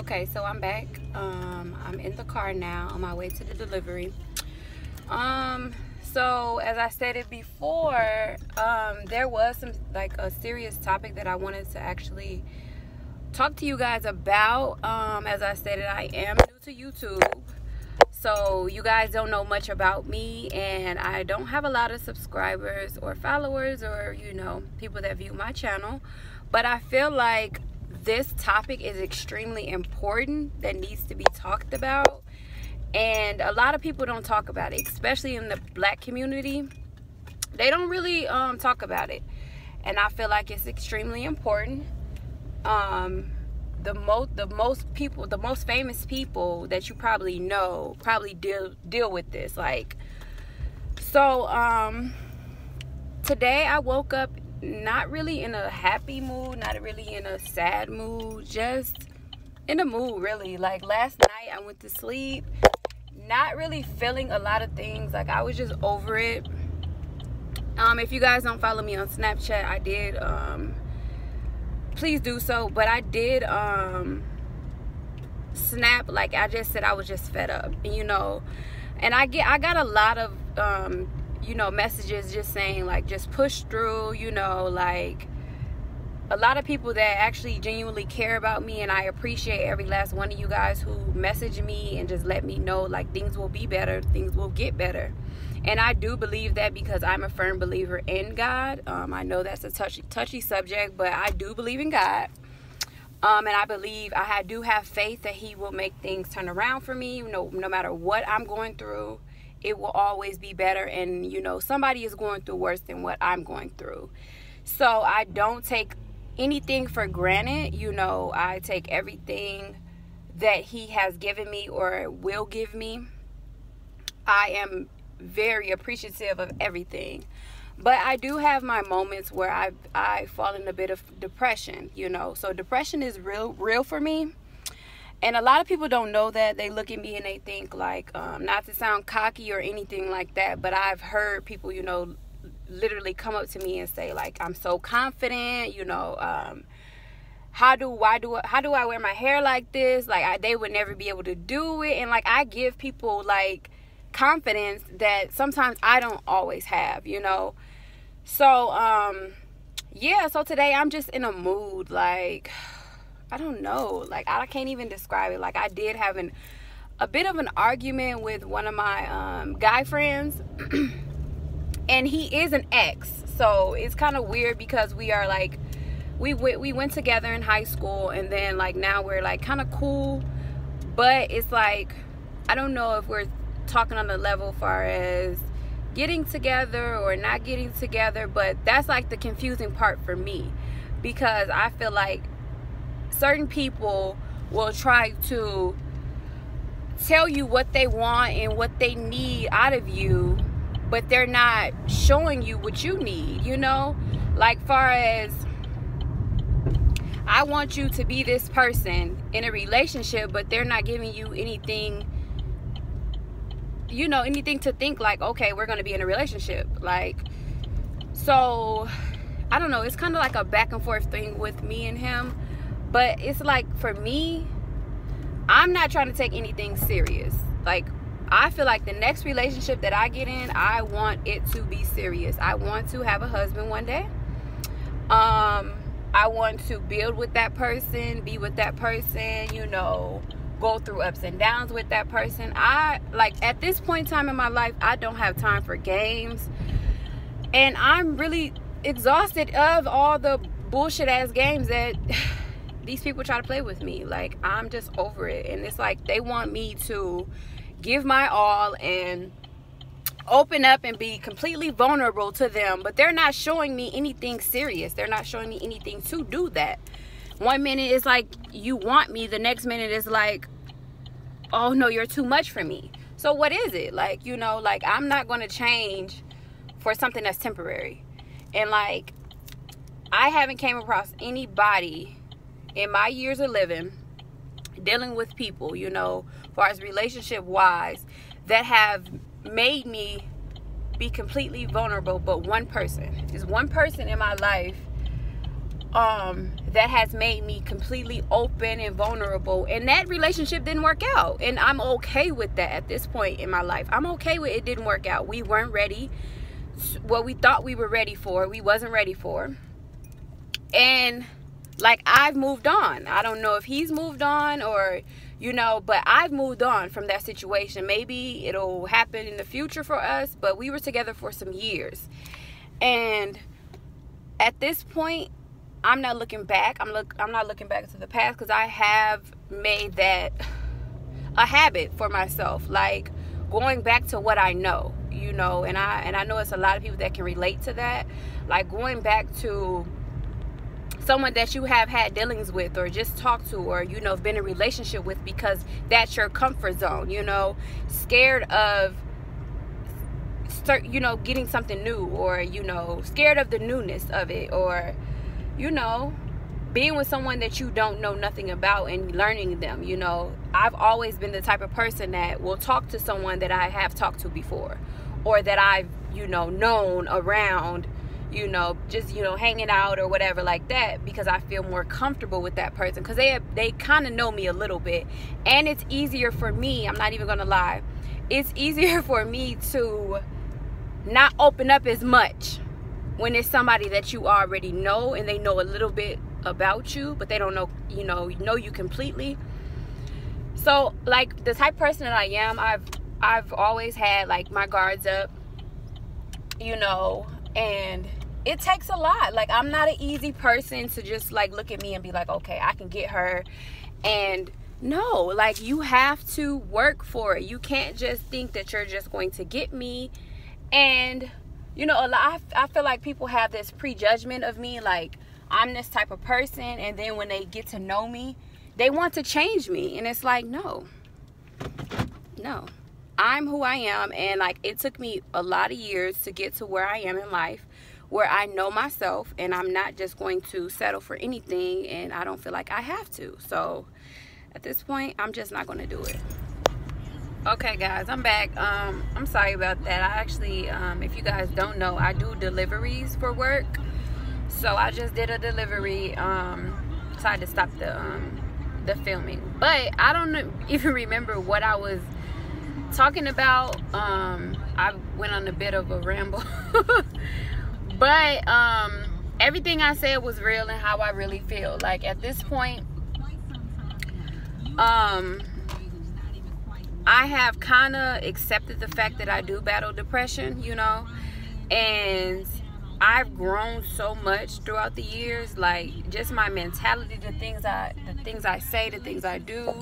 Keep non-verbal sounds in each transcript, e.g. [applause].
Okay, so I'm back. Um, I'm in the car now on my way to the delivery. Um, so as I it before, um, there was some like a serious topic that I wanted to actually talk to you guys about. Um, as I said, I am new to YouTube. So you guys don't know much about me and I don't have a lot of subscribers or followers or you know people that view my channel but I feel like this topic is extremely important that needs to be talked about. And a lot of people don't talk about it especially in the black community. They don't really um, talk about it. And i feel like it's extremely important. Um, the most the most people the most famous people that you probably know probably deal deal with this like so um today i woke up not really in a happy mood, not really in a sad mood, just in a mood really. Like last night I went to sleep, not really feeling a lot of things. Like I was just over it. Um, if you guys don't follow me on Snapchat, I did um please do so. But I did um snap like I just said I was just fed up, you know. And I get I got a lot of um you know, messages just saying like just push through, you know, like a lot of people that actually genuinely care about me and I appreciate every last one of you guys who message me and just let me know like things will be better, things will get better. And I do believe that because I'm a firm believer in God. Um, I know that's a touchy, touchy subject, but I do believe in God. Um, and I believe I do have faith that He will make things turn around for me, you know, no matter what I'm going through it will always be better and you know somebody is going through worse than what i'm going through. So i don't take anything for granted you know i take everything that he has given me or will give me. I am very appreciative of everything. But i do have my moments where i i fall in a bit of depression you know. So depression is real real for me and a lot of people don't know that. They look at me and they think like um, not to sound cocky or anything like that but i've heard people you know literally come up to me and say like i'm so confident you know um, how do why do how do i wear my hair like this? Like I, they would never be able to do it. And like i give people like confidence that sometimes i don't always have you know? So um yeah so today i'm just in a mood like I don't know. Like I can't even describe it. Like I did have an a bit of an argument with one of my um, guy friends, [clears throat] and he is an ex. So it's kind of weird because we are like we went we went together in high school, and then like now we're like kind of cool, but it's like I don't know if we're talking on the level far as getting together or not getting together but that's like the confusing part for me because I feel like certain people will try to tell you what they want and what they need out of you but they're not showing you what you need you know? Like far as i want you to be this person in a relationship but they're not giving you anything you know anything to think like okay we're gonna be in a relationship. Like so i don't know. It's kind of like a back and forth thing with me and him but it's like for me, I'm not trying to take anything serious. Like I feel like the next relationship that I get in, I want it to be serious. I want to have a husband one day. Um, I want to build with that person, be with that person, you know, go through ups and downs with that person. I like at this point in time in my life, I don't have time for games. And I'm really exhausted of all the bullshit ass games that [sighs] these people try to play with me. Like, I'm just over it. And it's like they want me to give my all and open up and be completely vulnerable to them. But they're not showing me anything serious. They're not showing me anything to do that. One minute is like, you want me. The next minute is like, oh no, you're too much for me. So what is it? Like, you know, like I'm not going to change for something that's temporary. And like, I haven't came across anybody in my years of living, dealing with people, you know, far as relationship wise, that have made me be completely vulnerable, but one person. There's one person in my life um that has made me completely open and vulnerable and that relationship didn't work out and i'm okay with that at this point in my life i'm okay with it didn't work out we weren't ready what we thought we were ready for we wasn't ready for and like i've moved on. I don't know if he's moved on or you know but i've moved on from that situation. Maybe it'll happen in the future for us but we were together for some years. And at this point i'm not looking back. I'm look i'm not looking back to the past because i have made that a habit for myself like going back to what i know you know and i and i know it's a lot of people that can relate to that. Like going back to someone that you have had dealings with or just talked to or you know been in relationship with because that's your comfort zone you know? Scared of start you know getting something new or you know scared of the newness of it or you know being with someone that you don't know nothing about and learning them you know? I've always been the type of person that will talk to someone that i have talked to before or that i've you know known around you know just you know hanging out or whatever like that because i feel more comfortable with that person because they they kind of know me a little bit. And it's easier for me i'm not even gonna lie it's easier [laughs] for me to not open up as much when it's somebody that you already know and they know a little bit about you but they don't know you know know you completely. So like the type person that i am i've i've always had like my guards up you know and it takes a lot. Like i'm not an easy person to just like look at me and be like okay i can get her. And no like you have to work for it. You can't just think that you're just going to get me. And you know a lot i feel like people have this prejudgment of me like i'm this type of person and then when they get to know me they want to change me. And it's like no. No. I'm who i am and like it took me a lot of years to get to where i am in life where I know myself and I'm not just going to settle for anything and I don't feel like I have to. So at this point, I'm just not going to do it. Okay guys, I'm back. Um, I'm sorry about that. I actually, um, if you guys don't know, I do deliveries for work. So I just did a delivery. Um, so I had to stop the, um, the filming. But I don't [laughs] even remember what I was talking about. Um, I went on a bit of a ramble. [laughs] but um everything i said was real and how i really feel. Like at this point um i have kind of accepted the fact that i do battle depression you know? And i've grown so much throughout the years like just my mentality the things i the things i say the things i do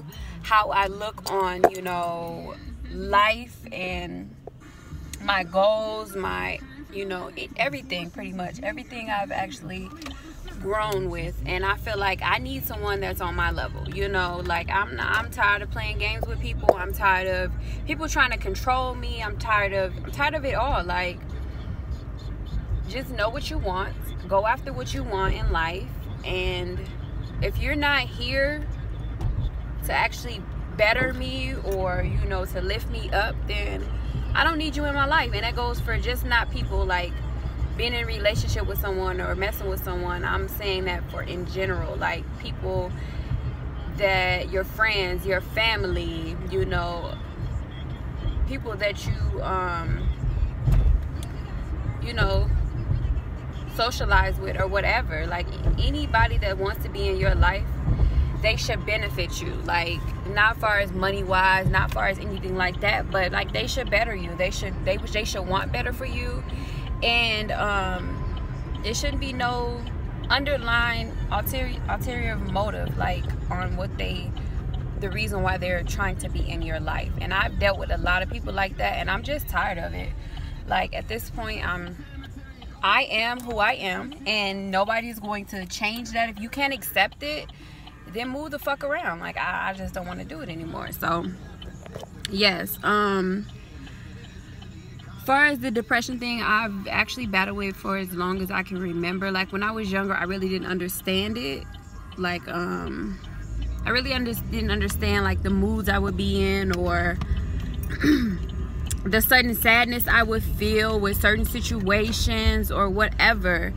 how i look on you know life and my goals my you know everything pretty much everything i've actually grown with. And i feel like i need someone that's on my level you know? Like i'm not, i'm tired of playing games with people. I'm tired of people trying to control me. I'm tired of i'm tired of it all. Like just know what you want. Go after what you want in life. And if you're not here to actually better me or you know to lift me up then I don't need you in my life. And that goes for just not people like being in relationship with someone or messing with someone. I'm saying that for in general, like people that your friends, your family, you know, people that you um you know socialize with or whatever. Like anybody that wants to be in your life they should benefit you like not far as money wise not far as anything like that but like they should better you. They should they they should want better for you. And um it shouldn't be no underlying ulterior ulterior motive like on what they the reason why they're trying to be in your life. And i've dealt with a lot of people like that and i'm just tired of it. Like at this point i'm i am who i am and nobody's going to change that. If you can't accept it then move the fuck around. Like I, I just don't want to do it anymore. So yes, um far as the depression thing, I've actually battled with for as long as I can remember. Like when I was younger, I really didn't understand it. Like um I really under didn't understand like the moods I would be in or [clears throat] the sudden sadness I would feel with certain situations or whatever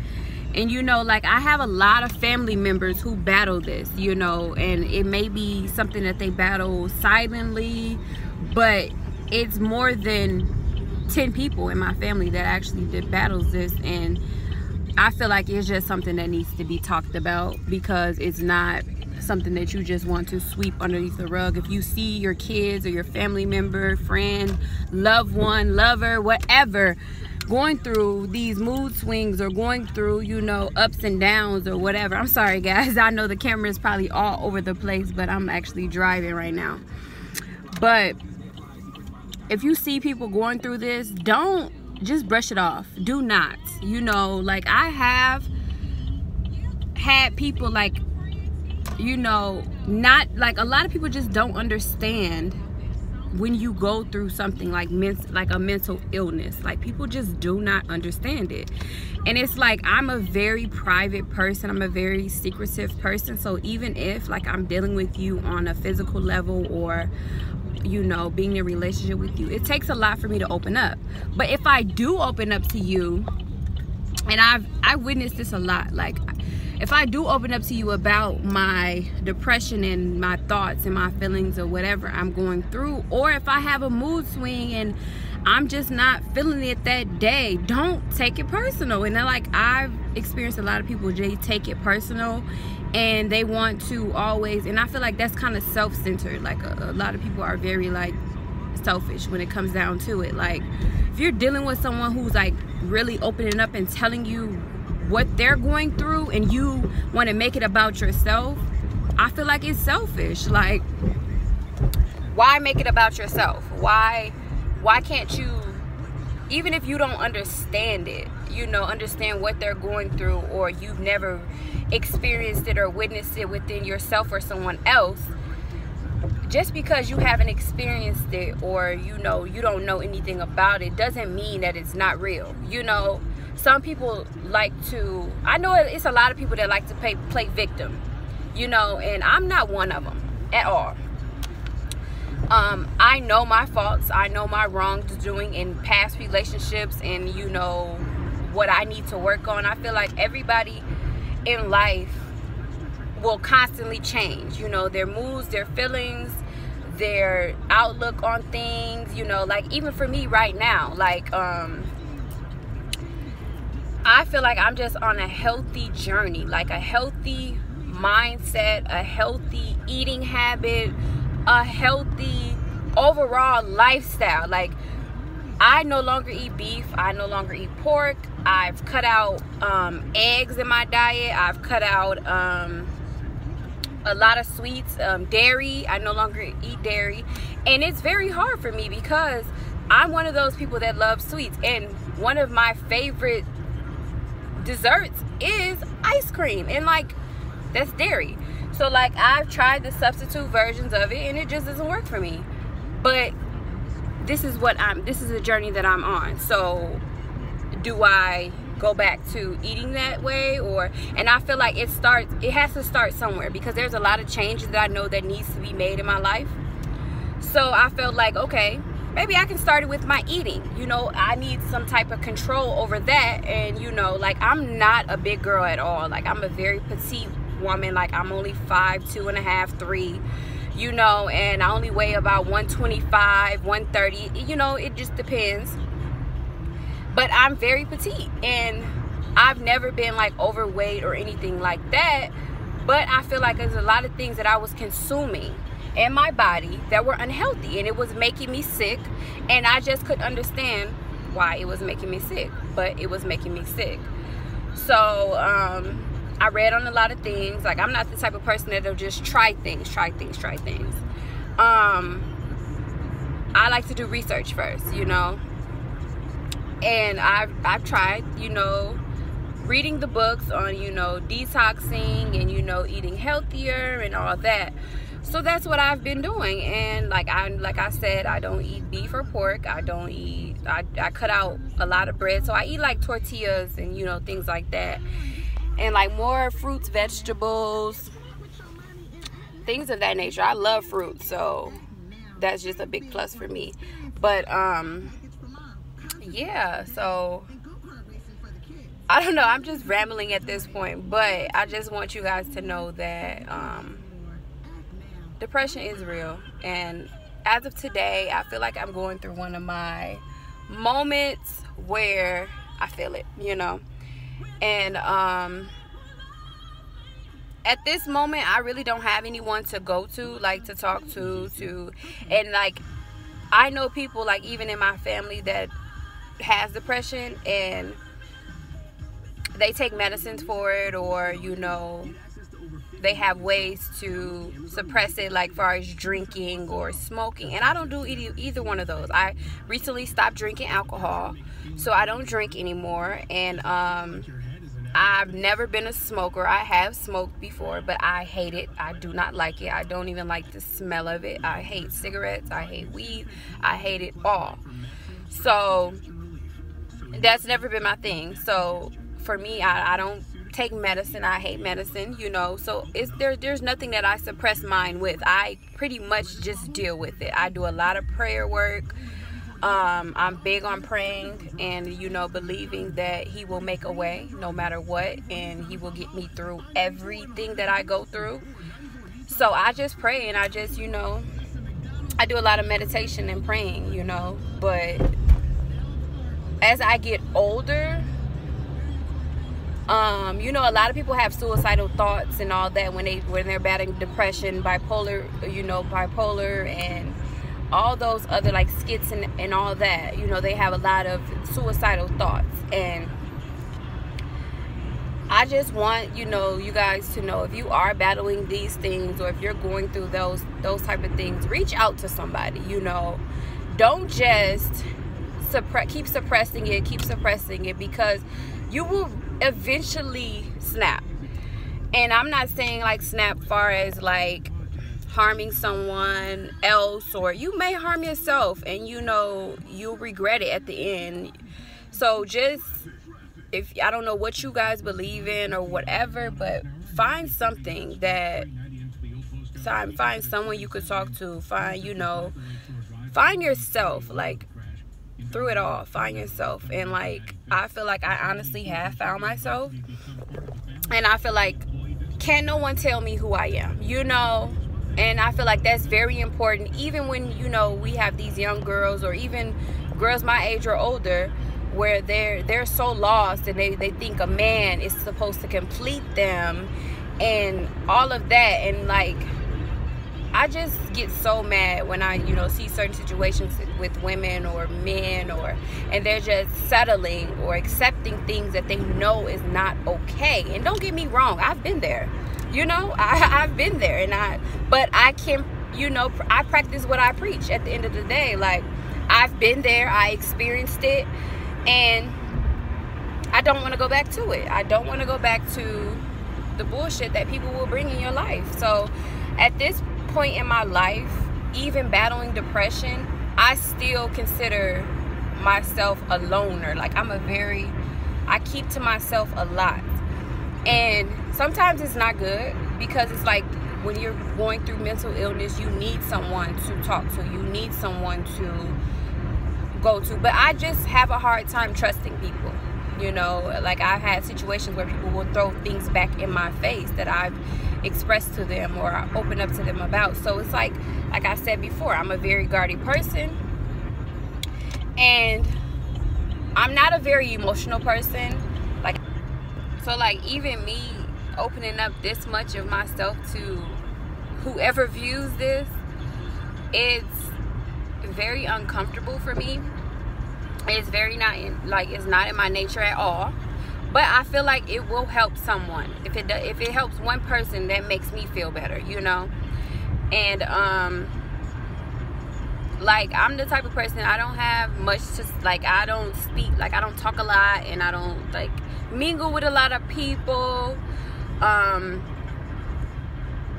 and you know like i have a lot of family members who battle this you know and it may be something that they battle silently but it's more than 10 people in my family that actually did battles this and i feel like it's just something that needs to be talked about because it's not something that you just want to sweep underneath the rug. If you see your kids or your family member friend loved one lover whatever going through these mood swings or going through, you know, ups and downs or whatever. I'm sorry, guys. [laughs] I know the camera is probably all over the place, but I'm actually driving right now. But if you see people going through this, don't just brush it off. Do not. You know, like I have had people like, you know, not like a lot of people just don't understand when you go through something like like a mental illness like people just do not understand it. And it's like i'm a very private person. I'm a very secretive person. So even if like i'm dealing with you on a physical level or you know being in a relationship with you it takes a lot for me to open up. But if i do open up to you and i've i witnessed this a lot like if I do open up to you about my depression and my thoughts and my feelings or whatever I'm going through, or if I have a mood swing and I'm just not feeling it that day, don't take it personal. And then, like I've experienced a lot of people, they take it personal and they want to always, and I feel like that's kind of self-centered. Like a, a lot of people are very like selfish when it comes down to it. Like if you're dealing with someone who's like really opening up and telling you what they're going through and you want to make it about yourself, I feel like it's selfish. Like, why make it about yourself? Why, why can't you, even if you don't understand it, you know, understand what they're going through or you've never experienced it or witnessed it within yourself or someone else, just because you haven't experienced it or you know you don't know anything about it doesn't mean that it's not real you know some people like to i know it's a lot of people that like to play play victim you know and i'm not one of them at all. Um, i know my faults i know my wrongs doing in past relationships and you know what i need to work on. I feel like everybody in life will constantly change you know their moods their feelings their outlook on things you know like even for me right now like um I feel like I'm just on a healthy journey, like a healthy mindset, a healthy eating habit, a healthy overall lifestyle. Like, I no longer eat beef, I no longer eat pork. I've cut out um, eggs in my diet, I've cut out um, a lot of sweets, um, dairy. I no longer eat dairy, and it's very hard for me because I'm one of those people that love sweets, and one of my favorite desserts is ice cream and like that's dairy. So like I've tried the substitute versions of it and it just doesn't work for me. But this is what I'm this is a journey that I'm on. So do I go back to eating that way or and I feel like it starts it has to start somewhere because there's a lot of changes that I know that needs to be made in my life. So I felt like okay maybe I can start it with my eating. You know, I need some type of control over that. And, you know, like I'm not a big girl at all. Like I'm a very petite woman. Like I'm only five, two and a half, three, you know, and I only weigh about 125, 130. You know, it just depends. But I'm very petite and I've never been like overweight or anything like that. But I feel like there's a lot of things that I was consuming in my body that were unhealthy and it was making me sick and I just couldn't understand why it was making me sick but it was making me sick. So um, I read on a lot of things. Like I'm not the type of person that'll just try things try things try things. Um, I like to do research first you know? And I've, I've tried you know reading the books on you know detoxing and you know eating healthier and all that so that's what I've been doing and like I like I said I don't eat beef or pork. I don't eat I, I cut out a lot of bread. So I eat like tortillas and you know things like that. And like more fruits vegetables things of that nature. I love fruit so that's just a big plus for me. But um yeah so I don't know. I'm just rambling at this point, but I just want you guys to know that um, depression is real. And as of today, I feel like I'm going through one of my moments where I feel it, you know. And um, at this moment, I really don't have anyone to go to, like to talk to, to, and like I know people, like even in my family, that has depression and they take medicines for it or you know they have ways to suppress it like far as drinking or smoking and i don't do either, either one of those i recently stopped drinking alcohol so i don't drink anymore and um I've never been a smoker. I have smoked before, but I hate it. I do not like it. I don't even like the smell of it. I hate cigarettes. I hate weed. I hate it all. So that's never been my thing. So for me, I, I don't take medicine. I hate medicine, you know. So it's there there's nothing that I suppress mine with. I pretty much just deal with it. I do a lot of prayer work. Um, I'm big on praying and you know believing that he will make a way no matter what and he will get me through everything that I go through. So I just pray and I just, you know, I do a lot of meditation and praying, you know, but as I get older, um, you know, a lot of people have suicidal thoughts and all that when they when they're battling depression, bipolar, you know, bipolar and all those other like skits and, and all that. You know, they have a lot of suicidal thoughts and I just want you know you guys to know if you are battling these things or if you're going through those those type of things, reach out to somebody. You know, don't just suppress keep suppressing it, keep suppressing it because you will eventually snap. And I'm not saying like snap far as like harming someone else or you may harm yourself and you know you'll regret it at the end. So just if I don't know what you guys believe in or whatever, but find something that find someone you could talk to, find you know, find yourself like through it all find yourself and like i feel like i honestly have found myself. And i feel like can no one tell me who i am you know? And i feel like that's very important even when you know we have these young girls or even girls my age or older where they're they're so lost and they, they think a man is supposed to complete them and all of that. And like I just get so mad when I, you know, see certain situations with women or men or and they're just settling or accepting things that they know is not okay. And don't get me wrong, I've been there. You know, [laughs] I, I've been there and I but I can you know, I practice what I preach at the end of the day. Like I've been there, I experienced it and I don't want to go back to it. I don't want to go back to the bullshit that people will bring in your life. So at this point in my life, even battling depression, I still consider myself a loner. Like I'm a very, I keep to myself a lot. And sometimes it's not good because it's like when you're going through mental illness, you need someone to talk to. You need someone to go to. But I just have a hard time trusting people. You know, like I've had situations where people will throw things back in my face that I've expressed to them or open up to them about. So it's like, like I said before, I'm a very guarded person. And I'm not a very emotional person. Like, so like even me opening up this much of myself to whoever views this, it's very uncomfortable for me it's very not in, like it's not in my nature at all but i feel like it will help someone. If it if it helps one person that makes me feel better you know? And um like i'm the type of person i don't have much to like i don't speak like i don't talk a lot and i don't like mingle with a lot of people. Um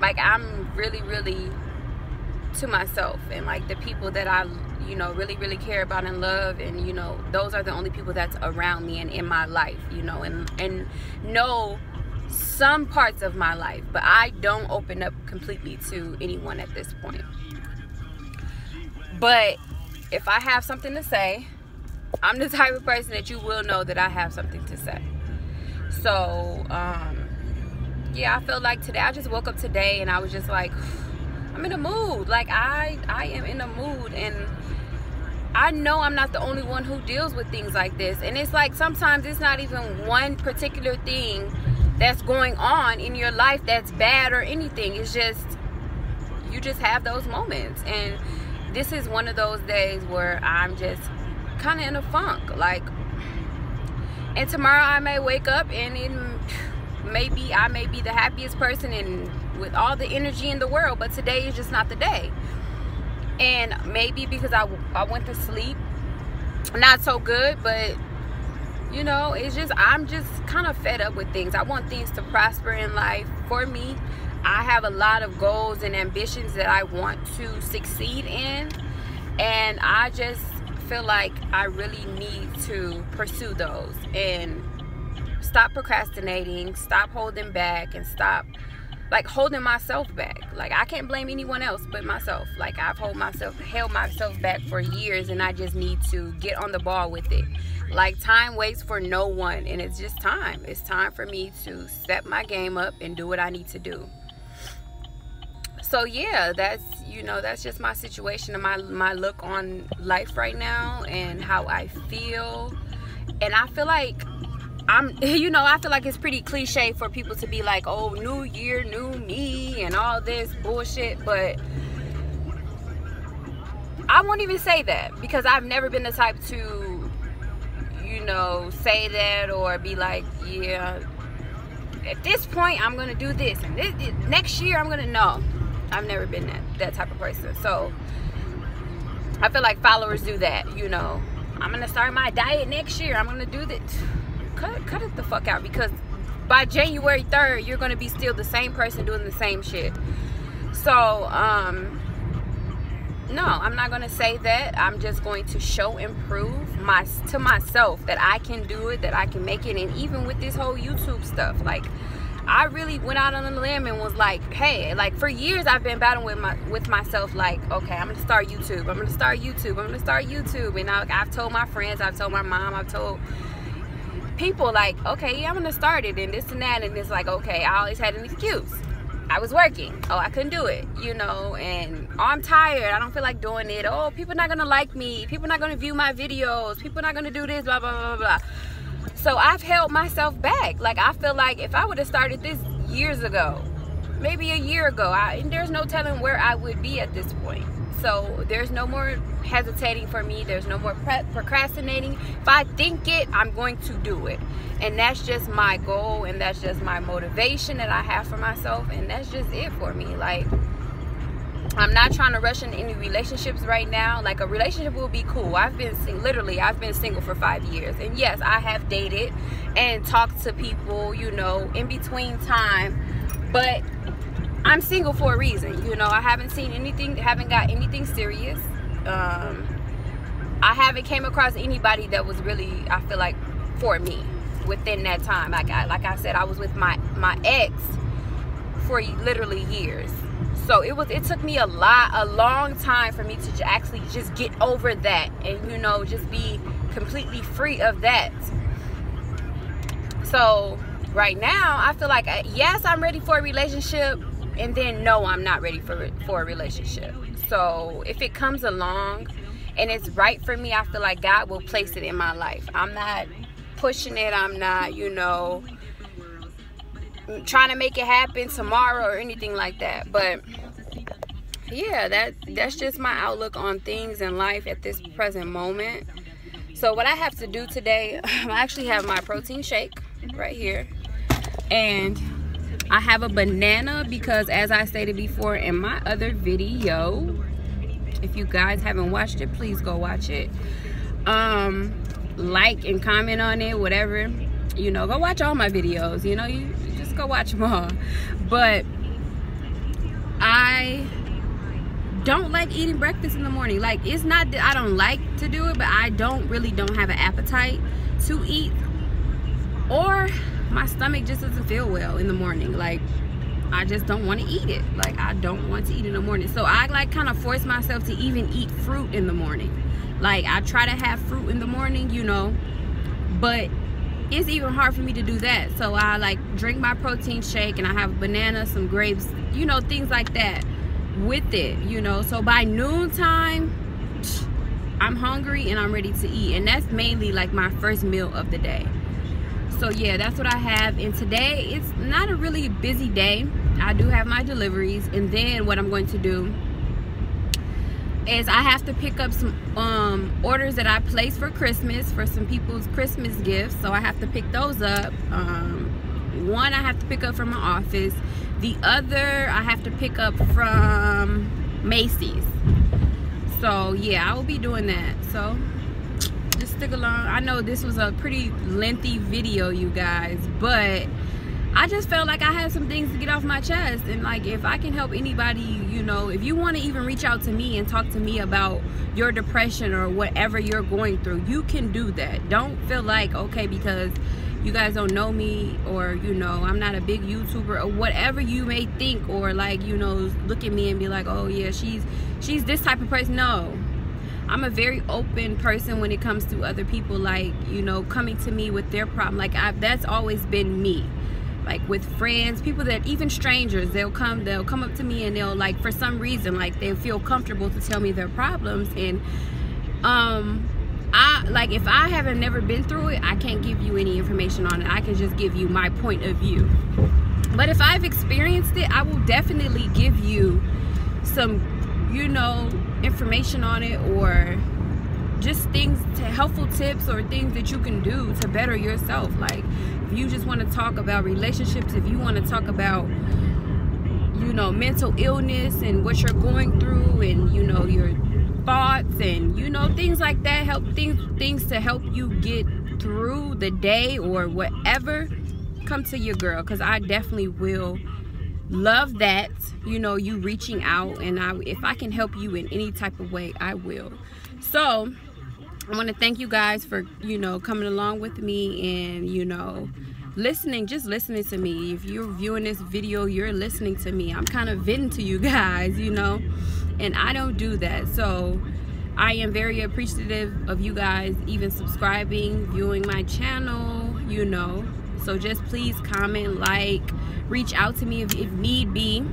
like i'm really really to myself and like the people that i you know really really care about and love and you know those are the only people that's around me and in my life you know and and know some parts of my life but i don't open up completely to anyone at this point. But if i have something to say i'm the [laughs] type of person that you will know that i have something to say. So, um, yeah, I feel like today, I just woke up today and I was just like, [sighs] I'm in a mood. Like I, I am in a mood and I know I'm not the only one who deals with things like this. And it's like sometimes it's not even one particular thing that's going on in your life that's bad or anything. It's just, you just have those moments. And this is one of those days where I'm just kind of in a funk. Like, and tomorrow I may wake up and it [sighs] maybe I may be the happiest person and with all the energy in the world, but today is just not the day. And maybe because I, I went to sleep not so good but you know it's just i'm just kind of fed up with things. I want things to prosper in life. For me i have a lot of goals and ambitions that i want to succeed in and i just feel like i really need to pursue those and stop procrastinating stop holding back and stop like holding myself back. Like I can't blame anyone else but myself. Like I've hold myself held myself back for years and I just need to get on the ball with it. Like time waits for no one and it's just time. It's time for me to step my game up and do what I need to do. So yeah, that's you know, that's just my situation and my my look on life right now and how I feel. And I feel like I'm, [laughs] you know, I feel like it's pretty cliche for people to be like, oh, new year, new me, and all this bullshit, but I won't even say that because I've never been the type to, you know, say that or be like, yeah, at this point, I'm gonna do this, and this, next year, I'm gonna know. I've never been that that type of person, so I feel like followers do that, you know. I'm gonna start my diet next year. I'm gonna do this cut, cut it the fuck out because by January 3rd, you're to be still the same person doing the same shit. So, um, no, I'm not to say that. I'm just going to show and prove my, to myself that I can do it, that I can make it. And even with this whole YouTube stuff, like, I really went out on a limb and was like, hey, like for years I've been battling with my with myself, like, okay, I'm gonna start YouTube. I'm gonna start YouTube. I'm gonna start YouTube. And I, I've told my friends, I've told my mom, I've told people like, okay, yeah, I'm gonna start it and this and that, and it's like, okay, I always had an excuse. I was working. Oh, I couldn't do it, you know, and oh, I'm tired. I don't feel like doing it. Oh, people not gonna like me. People not gonna view my videos. People not gonna do this, blah, blah, blah, blah. So I've held myself back. Like, I feel like if I would have started this years ago, maybe a year ago, I, and there's no telling where I would be at this point. So there's no more hesitating for me. There's no more procrastinating. If I think it, I'm going to do it. And that's just my goal and that's just my motivation that I have for myself. And that's just it for me. Like, I'm not trying to rush into any relationships right now. Like a relationship will be cool. I've been literally I've been single for five years, and yes, I have dated and talked to people, you know, in between time. But I'm single for a reason. You know, I haven't seen anything, haven't got anything serious. Um, I haven't came across anybody that was really, I feel like, for me within that time. Like I, like I said, I was with my my ex for literally years. So it was, it took me a lot, a long time for me to actually just get over that and you know, just be completely free of that. So right now, I feel like uh, yes, I'm ready for a relationship and then no i'm not ready for for a relationship. So if it comes along and it's right for me i feel like god will place it in my life. I'm not pushing it. I'm not you know trying to make it happen tomorrow or anything like that. But yeah that that's just my outlook on things in life at this present moment. So what i have to do today [laughs] i actually have my protein shake right here. And I have a banana because as I stated before in my other video, if you guys haven't watched it, please go watch it. Um, like and comment on it, whatever. You know, go watch all my videos. You know, you, just go watch them all. But I don't like eating breakfast in the morning. Like, it's not that I don't like to do it, but I don't really don't have an appetite to eat. Or my stomach just doesn't feel well in the morning. Like, I just don't want to eat it. Like, I don't want to eat in the morning. So I like kind of force myself to even eat fruit in the morning. Like, I try to have fruit in the morning, you know, but it's even hard for me to do that so i like drink my protein shake and i have banana some grapes you know things like that with it you know so by noontime i'm hungry and i'm ready to eat and that's mainly like my first meal of the day so yeah that's what i have and today it's not a really busy day i do have my deliveries and then what i'm going to do is I have to pick up some um, orders that I placed for Christmas for some people's Christmas gifts. So I have to pick those up. Um, one I have to pick up from my office. The other I have to pick up from Macy's. So yeah, I will be doing that. So just stick along. I know this was a pretty lengthy video, you guys, but I just felt like I had some things to get off my chest. And like if I can help anybody you know if you want to even reach out to me and talk to me about your depression or whatever you're going through you can do that. Don't feel like okay because you guys don't know me or you know I'm not a big YouTuber or whatever you may think or like you know look at me and be like oh yeah she's she's this type of person. No I'm a very open person when it comes to other people like you know coming to me with their problem. Like I, that's always been me. Like with friends people that even strangers they'll come they'll come up to me and they'll like for some reason like they feel comfortable to tell me their problems. And um I like if I haven't never been through it I can't give you any information on it. I can just give you my point of view. But if I've experienced it I will definitely give you some you know information on it or just things to helpful tips or things that you can do to better yourself. Like if you just want to talk about relationships if you want to talk about you know mental illness and what you're going through and you know your thoughts and you know things like that help things things to help you get through the day or whatever come to your girl because i definitely will love that you know you reaching out and i if i can help you in any type of way i will so I want to thank you guys for, you know, coming along with me and, you know, listening, just listening to me. If you're viewing this video, you're listening to me. I'm kind of venting to you [laughs] guys, you know, and I don't do that. So I am very appreciative of you guys even subscribing, viewing my channel, you know. So just please comment, like, reach out to me if, if need be.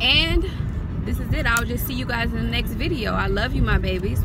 And this is it. I'll just see you guys in the next video. I love you, my babies.